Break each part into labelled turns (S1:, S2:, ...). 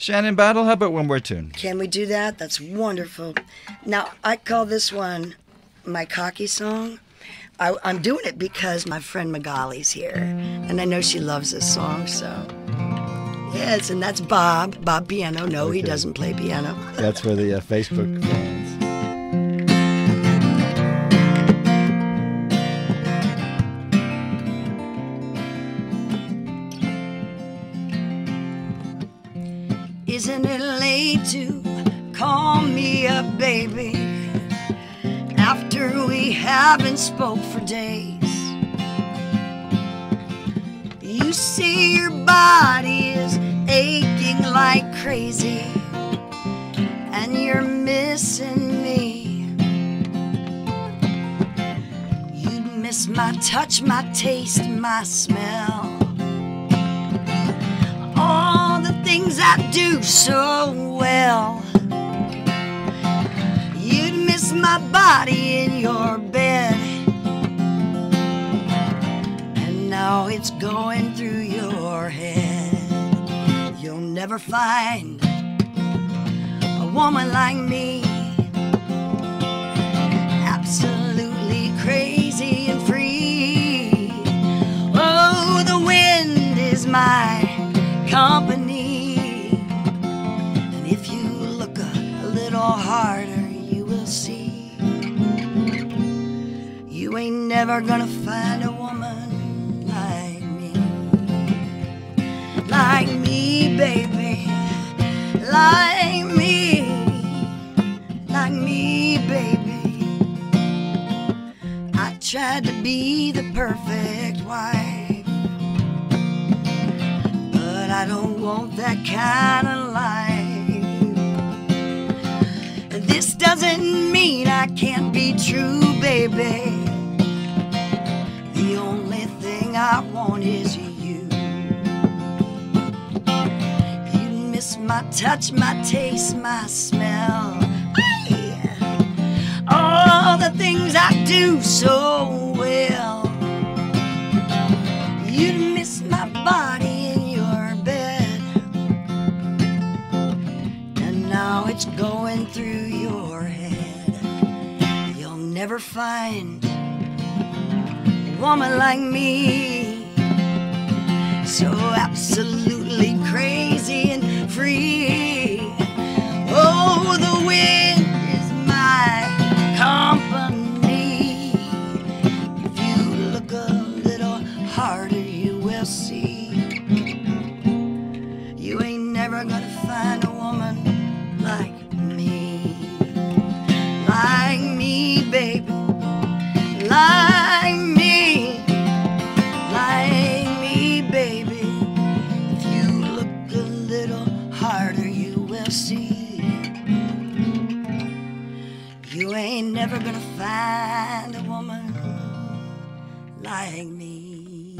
S1: Shannon Battle, how about one more tune?
S2: Can we do that? That's wonderful. Now, I call this one my cocky song. I, I'm doing it because my friend Magali's here, and I know she loves this song, so. Yes, and that's Bob, Bob Piano. No, he doesn't play piano.
S1: That's for the uh, Facebook
S2: Isn't it late to call me a baby after we haven't spoke for days? You see your body is aching like crazy and you're missing me. You'd miss my touch, my taste, my smell do so well. You'd miss my body in your bed. And now it's going through your head. You'll never find a woman like me. Never gonna find a woman like me. Like me, baby. Like me. Like me, baby. I tried to be the perfect wife. But I don't want that kind of life. This doesn't mean I can't be true, baby. I want is you. You miss my touch, my taste, my smell. All the things I do so well. You'd miss my body in your bed. And now it's going through your head. You'll never find a woman like me. So absolutely crazy and free. Oh, the wind is my company. If you look a little harder, you will see. You ain't never gonna find a woman like never gonna find a woman like me.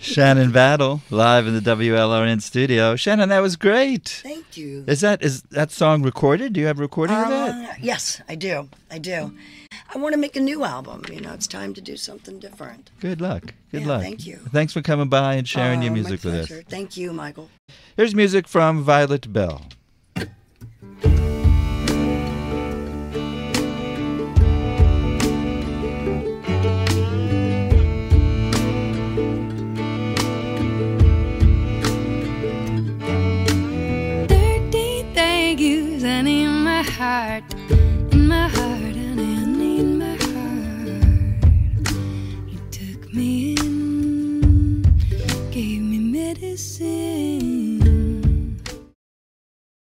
S1: Shannon Battle, live in the WLRN studio. Shannon, that was great.
S2: Thank you.
S1: Is that is that song recorded? Do you have a recording of that?
S2: Uh, yes, I do. I do. I want to make a new album. You know, it's time to do something different.
S1: Good luck. Good
S2: Yeah,
S1: luck.
S2: thank you.
S1: Thanks for coming by and sharing your
S2: Oh, my
S1: music with us.
S2: Thank you, Michael.
S1: Here's music from Violet Bell.
S3: Thirty thank yous and in my heart. my heart